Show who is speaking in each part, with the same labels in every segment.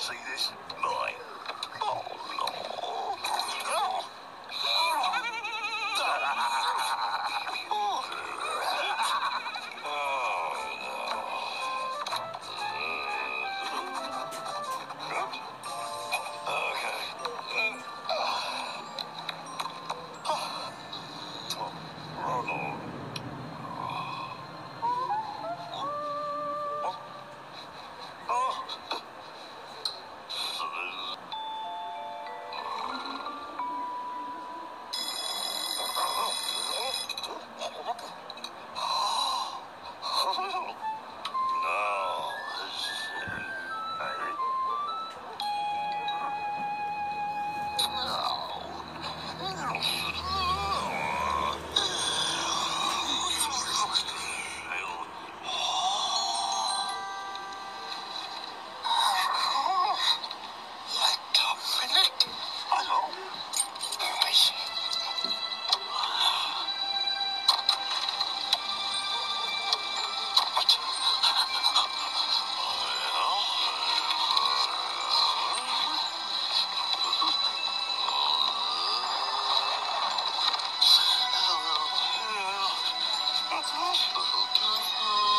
Speaker 1: See this? Mine. Oh,
Speaker 2: Christmas.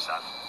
Speaker 1: ました。